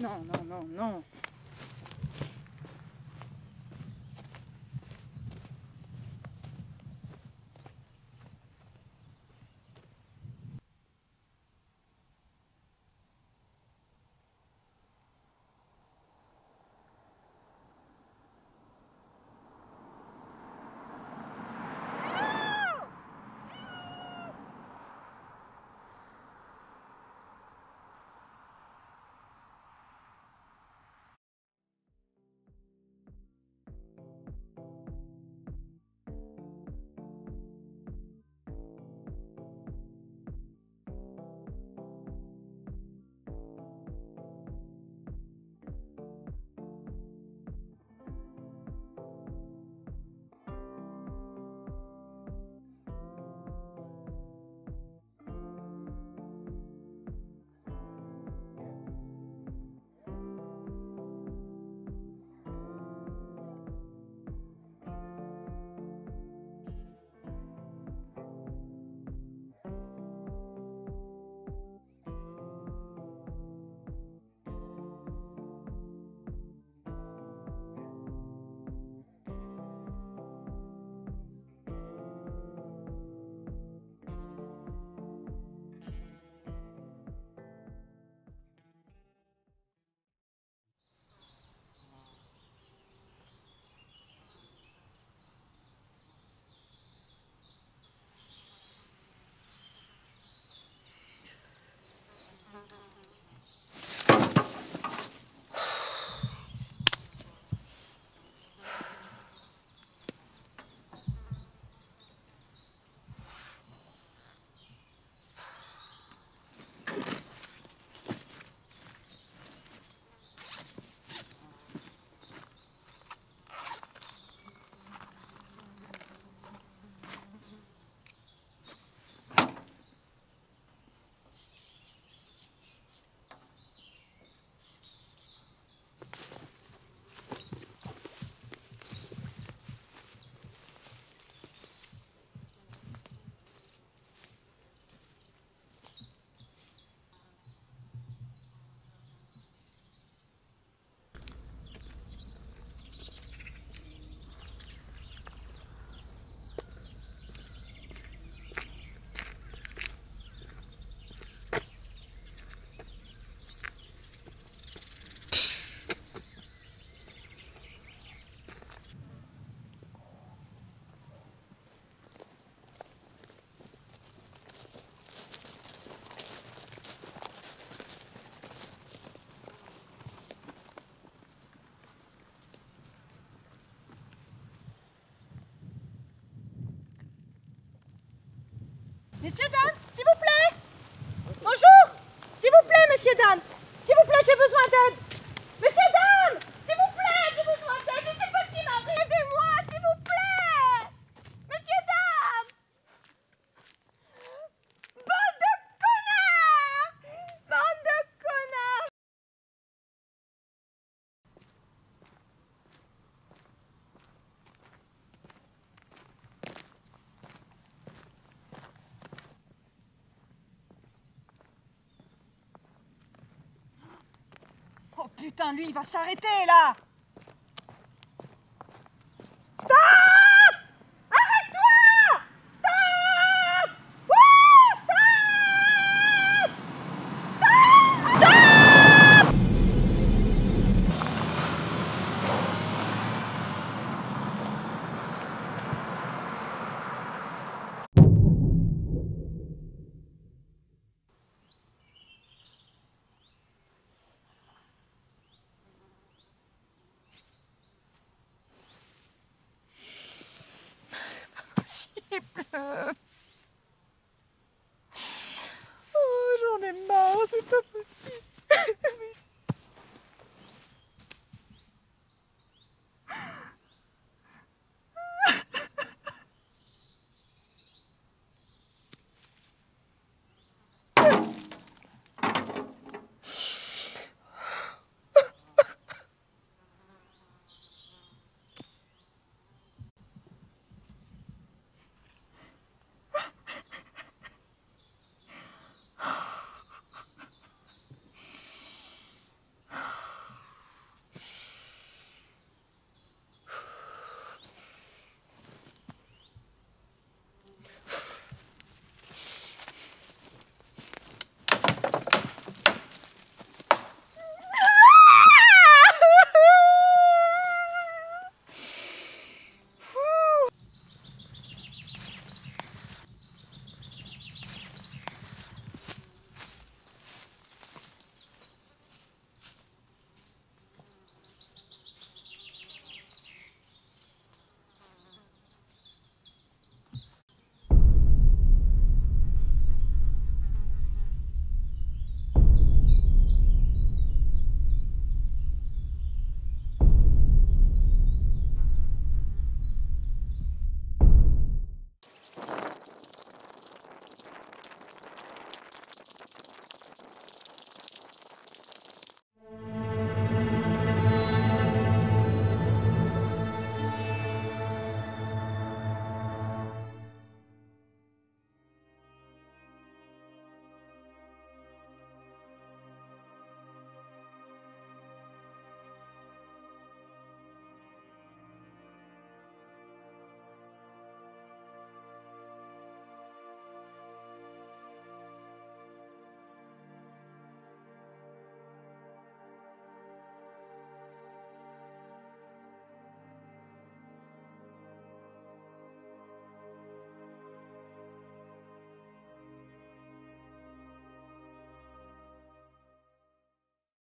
Non, non, non, non. Neden? putain, lui, il va s'arrêter là.